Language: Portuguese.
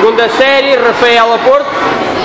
Segunda série, Rafael Porto.